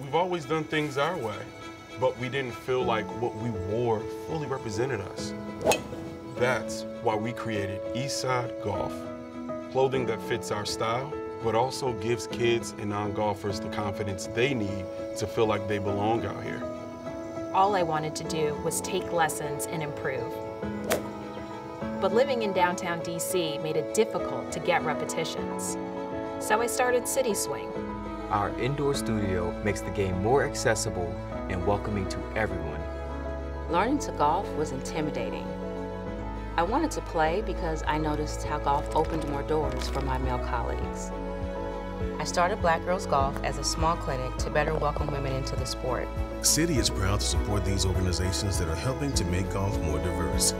we've always done things our way, but we didn't feel like what we wore fully represented us. That's why we created Eastside Golf, clothing that fits our style, but also gives kids and non-golfers the confidence they need to feel like they belong out here. All I wanted to do was take lessons and improve. But living in downtown DC made it difficult to get repetitions. So I started City Swing. Our indoor studio makes the game more accessible and welcoming to everyone. Learning to golf was intimidating. I wanted to play because I noticed how golf opened more doors for my male colleagues. I started Black Girls Golf as a small clinic to better welcome women into the sport. Citi is proud to support these organizations that are helping to make golf more diverse.